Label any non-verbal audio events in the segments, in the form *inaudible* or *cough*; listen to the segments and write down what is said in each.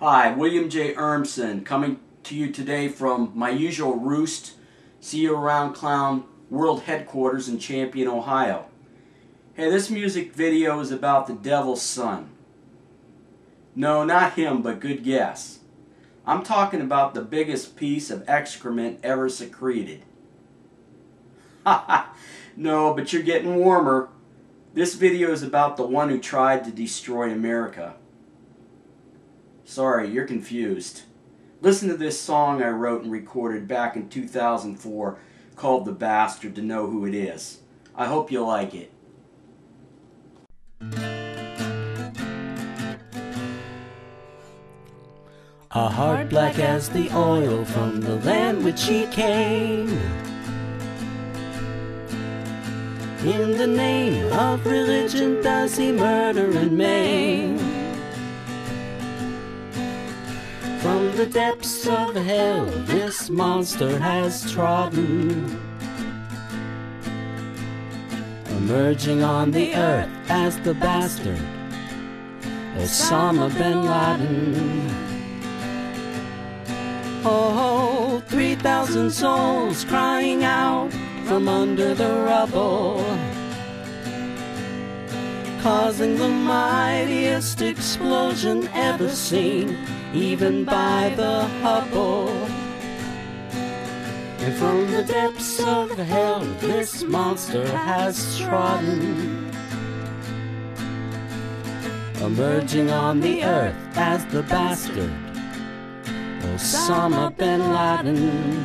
Hi, William J. Urmson coming to you today from my usual roost, See You Around Clown World Headquarters in Champion, Ohio. Hey, this music video is about the devil's son. No, not him, but good guess. I'm talking about the biggest piece of excrement ever secreted. Ha *laughs* no, but you're getting warmer. This video is about the one who tried to destroy America. Sorry, you're confused. Listen to this song I wrote and recorded back in 2004 called The Bastard to know who it is. I hope you like it. A heart black as the oil from the land which he came. In the name of religion does he murder and maim. From the depths of hell this monster has trodden. Emerging on the earth as the bastard Osama bin Laden. Oh, 3,000 souls crying out from under the rubble, causing the mightiest explosion ever seen, even by the Hubble. And from the depths of hell, this monster has trodden, emerging on the earth as the bastard. Osama bin Laden.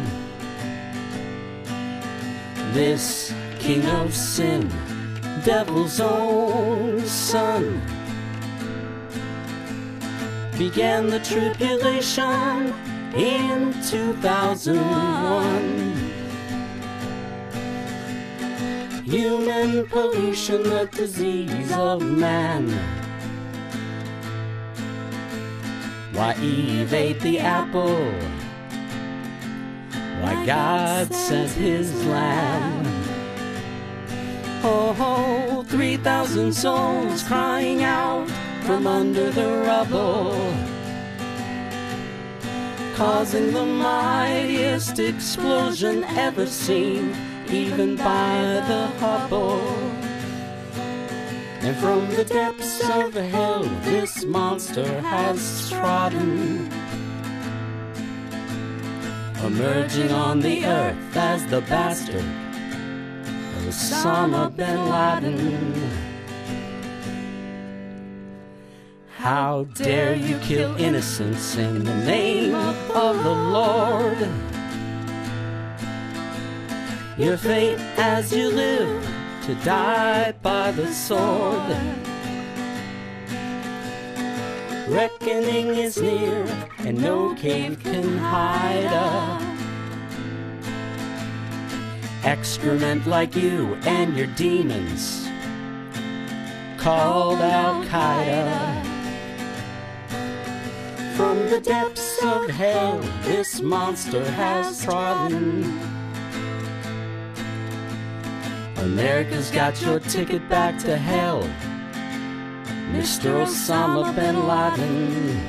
This king of sin, devil's own son, began the tribulation in 2001. Human pollution, the disease of man. Why Eve ate the apple? Why God sent his lamb? Oh, 3,000 souls crying out from under the rubble, causing the mightiest explosion ever seen, even by the Hubble. And from the depths of hell this monster has trodden Emerging on the earth as the bastard Osama bin Laden. How dare you kill innocents in the name of the Lord? Your fate as you live to die by the sword. Reckoning is near, and no cave can hide a excrement like you and your demons called Al Qaeda. From the depths of hell, this monster has trodden. America's got your ticket back to hell, Mr. Osama bin Laden.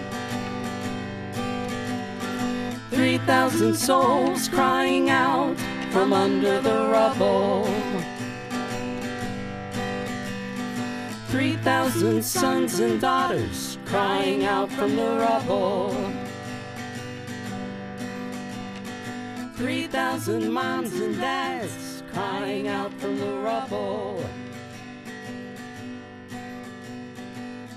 3,000 souls crying out from under the rubble. 3,000 sons and daughters crying out from the rubble. 3,000 moms and dads crying out from the rubble.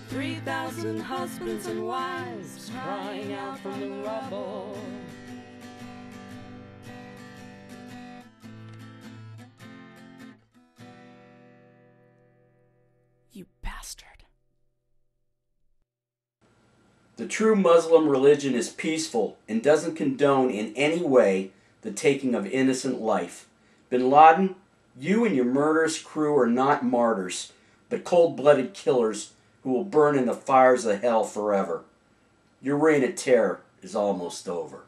3,000 husbands and wives crying out from the rubble. Bastard. The true Muslim religion is peaceful and doesn't condone in any way the taking of innocent life. Bin Laden, you and your murderous crew are not martyrs, but cold blooded killers who will burn in the fires of hell forever. Your reign of terror is almost over.